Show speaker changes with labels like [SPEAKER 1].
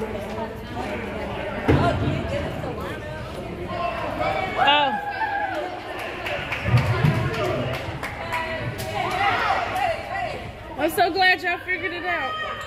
[SPEAKER 1] Oh. I'm so glad y'all figured it out.